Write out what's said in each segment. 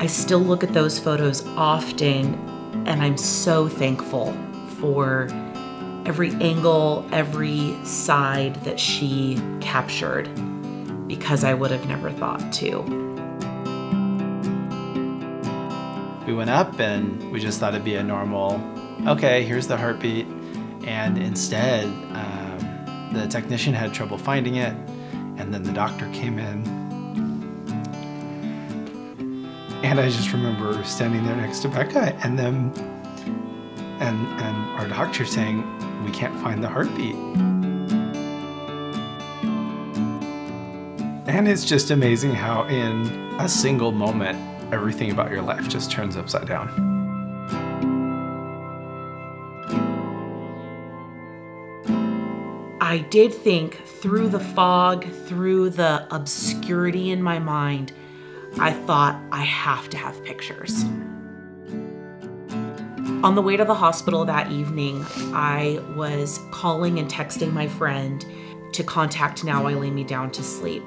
I still look at those photos often, and I'm so thankful for every angle, every side that she captured because I would have never thought to. We went up and we just thought it'd be a normal, okay, here's the heartbeat. And instead, um, the technician had trouble finding it. And then the doctor came in. And I just remember standing there next to Becca and them and, and our doctor saying, we can't find the heartbeat. And it's just amazing how in a single moment, everything about your life just turns upside down. I did think through the fog, through the obscurity in my mind, I thought I have to have pictures. On the way to the hospital that evening, I was calling and texting my friend to contact Now I Lay Me Down to Sleep.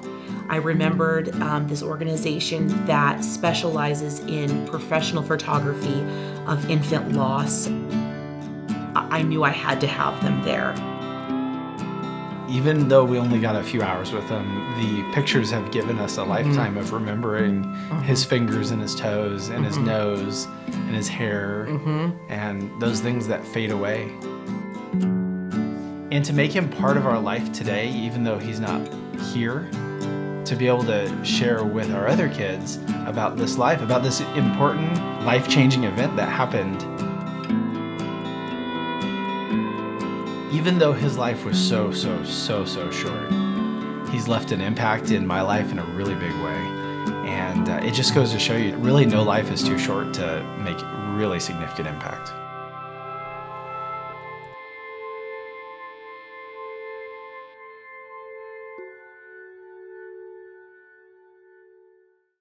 I remembered um, this organization that specializes in professional photography of infant loss. I knew I had to have them there. Even though we only got a few hours with him, the pictures have given us a mm-hmm. lifetime of remembering uh-huh. his fingers and his toes and his mm-hmm. nose and his hair mm-hmm. and those things that fade away. And to make him part of our life today, even though he's not here, to be able to share with our other kids about this life, about this important life changing event that happened. Even though his life was so, so, so, so short, he's left an impact in my life in a really big way. And uh, it just goes to show you really no life is too short to make really significant impact.